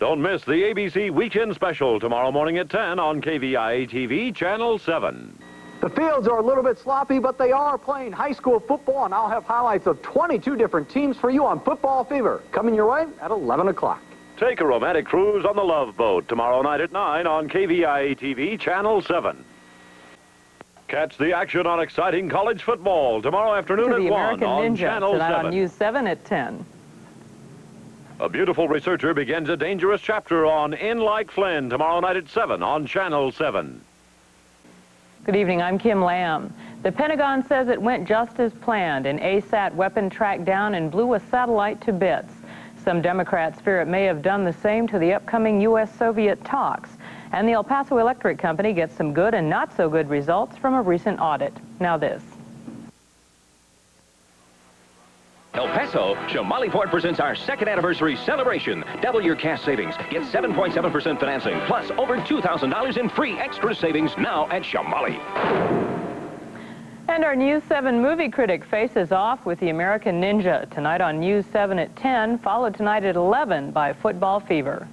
Don't miss the ABC Weekend Special tomorrow morning at 10 on KVIA TV, Channel 7. The fields are a little bit sloppy, but they are playing high school football, and I'll have highlights of 22 different teams for you on Football Fever, coming your way at 11 o'clock. Take a romantic cruise on the Love Boat tomorrow night at 9 on KVIA TV, Channel 7. Catch the action on exciting college football tomorrow afternoon to at the 1 American on Ninja Channel tonight 7. on News 7 at 10. A beautiful researcher begins a dangerous chapter on In Like Flynn tomorrow night at 7 on Channel 7. Good evening, I'm Kim Lamb. The Pentagon says it went just as planned. An ASAT weapon tracked down and blew a satellite to bits. Some Democrats fear it may have done the same to the upcoming U.S.-Soviet talks. And the El Paso Electric Company gets some good and not so good results from a recent audit. Now this. El Paso, Shamaley Ford presents our second anniversary celebration. Double your cash savings. Get 7.7% financing, plus over $2,000 in free extra savings now at Shamaley. And our News 7 movie critic faces off with the American Ninja tonight on News 7 at 10, followed tonight at 11 by Football Fever.